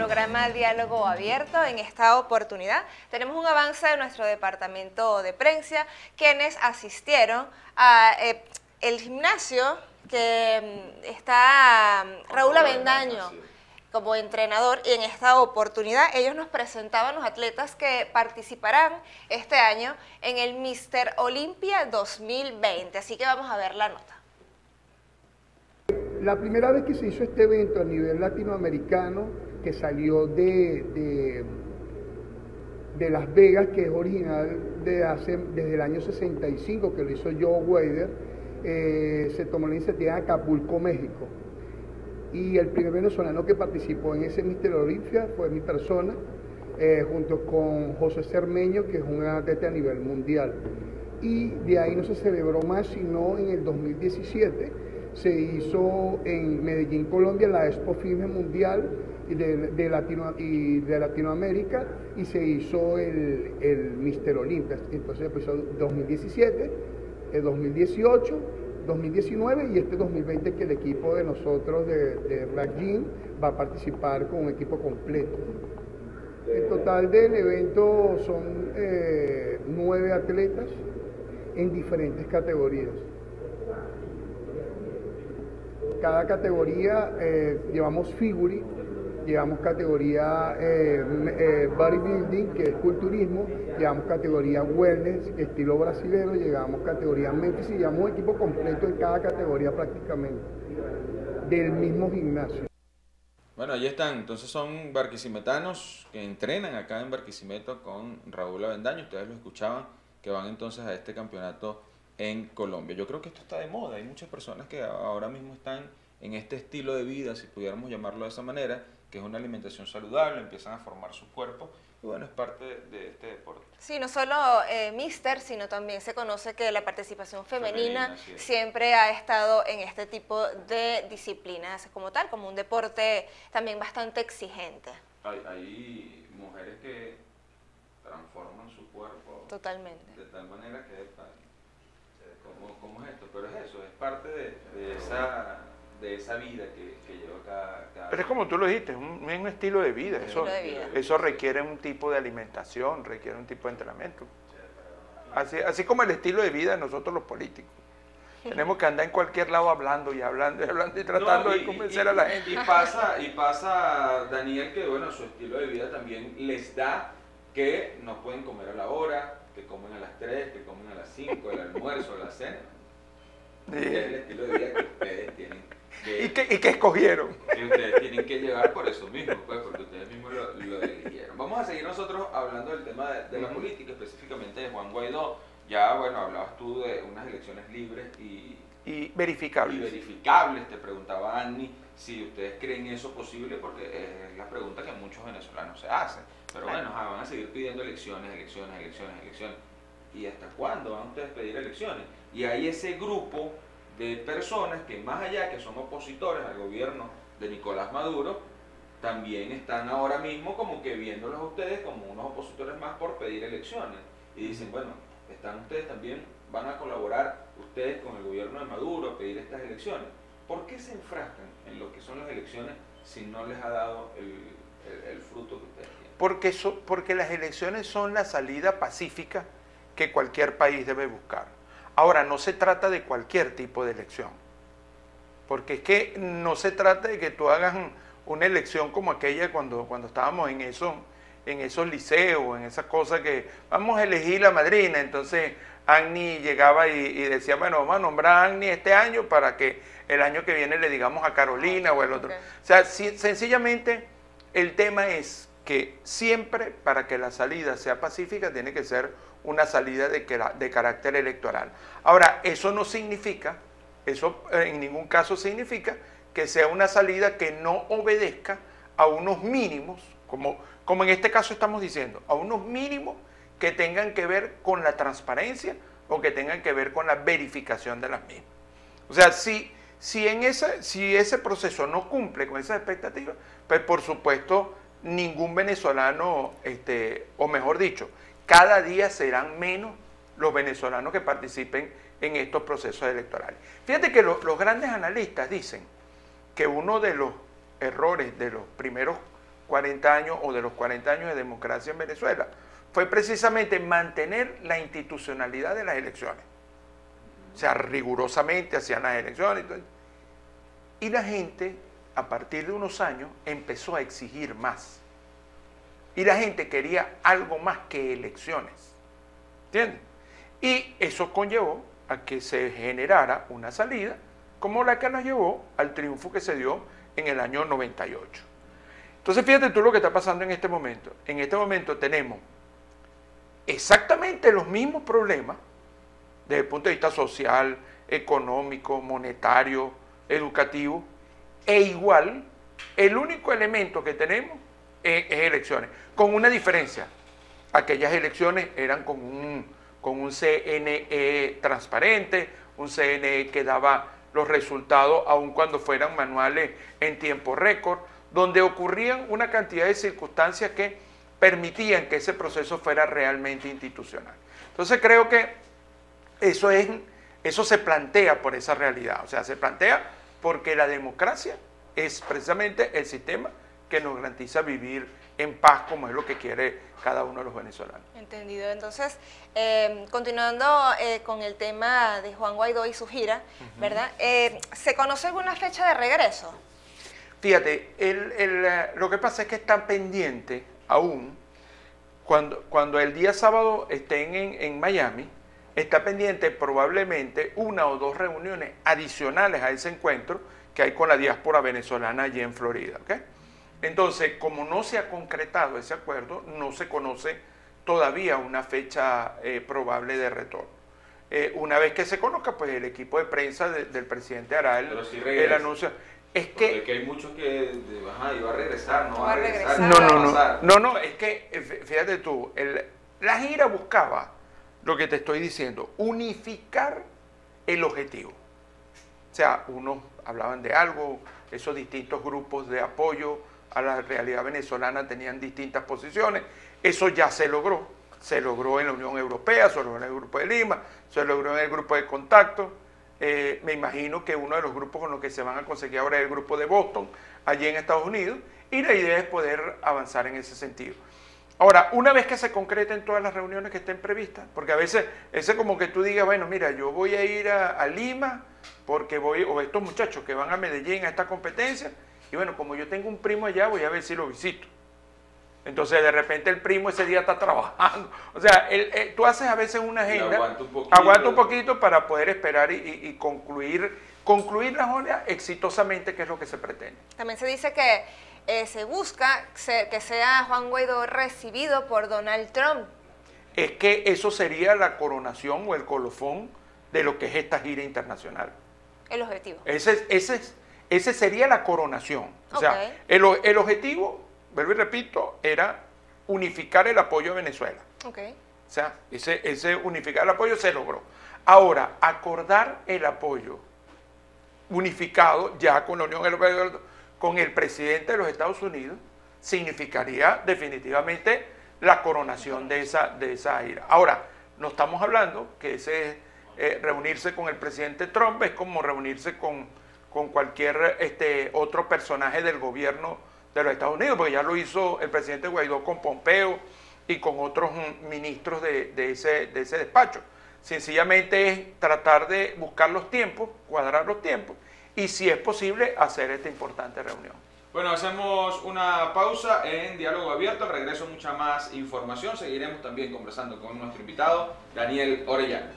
programa Diálogo Abierto. En esta oportunidad tenemos un avance de nuestro departamento de prensa, quienes asistieron a eh, el gimnasio que mm, está mm, Raúl Avendaño como entrenador y en esta oportunidad ellos nos presentaban los atletas que participarán este año en el Mister Olympia 2020. Así que vamos a ver la nota. La primera vez que se hizo este evento a nivel latinoamericano, que salió de, de, Las Vegas, que es original de hace, desde el año 65, que lo hizo Joe Wader, eh, se tomó la iniciativa en Acapulco, México. Y el primer venezolano que participó en ese Mister Olympia fue mi persona, eh, junto con José Cermeño, que es un atleta a nivel mundial. Y de ahí no se celebró más, sino en el 2017 se hizo en Medellín, Colombia, la Expo FIME Mundial de, Latino, y de Latinoamérica y se hizo el, el Mister Olympia. Entonces empezó 2017, el 2018, 2019 y este 2020 que el equipo de nosotros de, de va a participar con un equipo completo. El total del evento son eh, nueve atletas en diferentes categorías. Cada categoría eh, llevamos figuri, llevamos categoría eh, eh, bodybuilding, que es culturismo, llevamos categoría wellness, estilo brasileño, llevamos categoría Memphis y llevamos equipo completo en cada categoría prácticamente, del mismo gimnasio. Bueno, ahí están, entonces son barquisimetanos que entrenan acá en Barquisimeto con Raúl Avendaño, ustedes lo escuchaban, que van entonces a este campeonato en Colombia. Yo creo que esto está de moda, hay muchas personas que ahora mismo están en este estilo de vida, si pudiéramos llamarlo de esa manera, que es una alimentación saludable, empiezan a formar su cuerpo y bueno, es parte de este deporte. Sí, no solo eh, Mister, sino también se conoce que la participación femenina, siempre ha estado en este tipo de disciplinas como tal, como un deporte también bastante exigente. Hay, hay mujeres que transforman su cuerpo Totalmente. de tal manera que ¿cómo, es esto? Pero es eso, es parte de, esa, de esa vida que, lleva cada, Pero es como tú lo dijiste, es un, un estilo de vida. Eso, eso requiere un tipo de alimentación, requiere un tipo de entrenamiento. Así, así como el estilo de vida de nosotros los políticos. Tenemos que andar en cualquier lado hablando y hablando y hablando y tratando de convencer a la gente. Y pasa, y pasa, Daniel, que bueno, su estilo de vida también les da que no pueden comer a la hora, que comen a las 3, que comen a las 5, el almuerzo, la cena. Es el estilo de vida que ustedes tienen. Que, ¿Y, qué, ¿Y qué escogieron? Que ustedes tienen que llevar por eso mismo, pues, porque ustedes mismos lo, lo eligieron. Vamos a seguir nosotros hablando del tema de, de la política, específicamente de Juan Guaidó. Ya, bueno, hablabas tú de unas elecciones libres y, y verificables. Y verificables. Te preguntaba Annie si ustedes creen eso posible, porque es la pregunta que muchos venezolanos se hacen. Pero bueno, van a seguir pidiendo elecciones, elecciones, elecciones, elecciones. ¿Y hasta cuándo van ustedes a pedir elecciones? Y hay ese grupo de personas que más allá que son opositores al gobierno de Nicolás Maduro, también están ahora mismo como que viéndolos a ustedes como unos opositores más por pedir elecciones. Y dicen, bueno, están ustedes también, van a colaborar ustedes con el gobierno de Maduro a pedir estas elecciones. ¿Por qué se enfrascan en lo que son las elecciones si no les ha dado el, fruto que ustedes porque, porque las elecciones son la salida pacífica que cualquier país debe buscar. Ahora, no se trata de cualquier tipo de elección, porque es que no se trata de que tú hagas una elección como aquella cuando, cuando estábamos en, eso, en esos liceos, en esas cosas que vamos a elegir la madrina, entonces Agni llegaba y, decía, bueno, vamos a nombrar a Agni este año para que el año que viene le digamos a Carolina o el otro. O sea, sencillamente el tema es que siempre para que la salida sea pacífica tiene que ser una salida de, de carácter electoral. Ahora, eso no significa, eso en ningún caso significa que sea una salida que no obedezca a unos mínimos, como, como en este caso estamos diciendo, a unos mínimos que tengan que ver con la transparencia o que tengan que ver con la verificación de las mismas. O sea, si, si, en ese, si ese proceso no cumple con esas expectativas, pues por supuesto ningún venezolano, este, o mejor dicho, cada día serán menos los venezolanos que participen en estos procesos electorales. Fíjate que los grandes analistas dicen que uno de los errores de los primeros 40 años o de los 40 años de democracia en Venezuela fue precisamente mantener la institucionalidad de las elecciones. O sea, rigurosamente hacían las elecciones. Y la gente, a partir de unos años, empezó a exigir más. Y la gente quería algo más que elecciones. ¿Entiendes? Y eso conllevó a que se generara una salida como la que nos llevó al triunfo que se dio en el año 98. Entonces fíjate tú lo que está pasando en este momento. En este momento tenemos exactamente los mismos problemas desde el punto de vista social, económico, monetario, educativo, e igual el único elemento que tenemos es, elecciones, con una diferencia. Aquellas elecciones eran con un, con un CNE transparente, un CNE que daba los resultados aun cuando fueran manuales en tiempo récord, donde ocurrían una cantidad de circunstancias que permitían que ese proceso fuera realmente institucional. Entonces creo que eso, es, eso se plantea por esa realidad, o sea, se plantea porque la democracia es precisamente el sistema que nos garantiza vivir en paz como es lo que quiere cada uno de los venezolanos. Entendido. Entonces, em, continuando eh, con el tema de Juan Guaidó y su gira, ¿verdad? Eh, ¿Se conoce alguna fecha de regreso? Fíjate, eh, lo que pasa es que está pendiente aún, cuando, cuando el día sábado estén en, Miami, está pendiente probablemente una o dos reuniones adicionales a ese encuentro que hay con la diáspora venezolana allí en Florida. Entonces, como no se ha concretado ese acuerdo, no se conoce todavía una fecha eh, probable de retorno. Eh, una vez que se conozca, pues el equipo de prensa del presidente hará el, el anuncio. Es que, hay muchos que iba a regresar, no va a regresar. No, no, no, no, no, es que, eh, fíjate tú, el, la gira buscaba, lo que te estoy diciendo, unificar el objetivo. O sea, unos hablaban de algo, esos distintos grupos de apoyo a la realidad venezolana tenían distintas posiciones, eso ya se logró, se logró en la Unión Europea, se logró en el Grupo de Lima, se logró en el Grupo de Contacto, eh, me imagino que uno de los grupos con los que se van a conseguir ahora es el grupo de Boston, allí en Estados Unidos, y la idea es poder avanzar en ese sentido. Ahora, una vez que se concreten todas las reuniones que estén previstas, porque a veces ese como que tú digas, bueno, mira, yo voy a ir a, Lima porque voy, o estos muchachos que van a Medellín a esta competencia, y bueno, como yo tengo un primo allá, voy a ver si lo visito. Entonces de repente el primo ese día está trabajando. O sea, tú haces a veces una agenda, aguanta un poquito, para poder esperar y, concluir, concluir la jornada exitosamente, que es lo que se pretende. También se dice que eh, se busca que sea Juan Guaidó recibido por Donald Trump. Es que eso sería la coronación o el colofón de lo que es esta gira internacional. El objetivo. Ese, ese, ese sería la coronación. O sea, el, el objetivo vuelvo y repito, era unificar el apoyo a Venezuela. Okay. O sea, ese, ese unificar el apoyo se logró. Ahora, acordar el apoyo unificado ya con la Unión Europea, con el presidente de los Estados Unidos, significaría definitivamente la coronación de esa, de esa ira. Ahora, no estamos hablando que ese eh, reunirse con el presidente Trump es como reunirse con, con cualquier este, otro personaje del gobierno de los Estados Unidos, porque ya lo hizo el presidente Guaidó con Pompeo y con otros ministros de, ese, de ese despacho. Sencillamente es tratar de buscar los tiempos, cuadrar los tiempos y si es posible hacer esta importante reunión. Bueno, hacemos una pausa en diálogo abierto, regreso mucha más información, seguiremos también conversando con nuestro invitado, Daniel Orellana.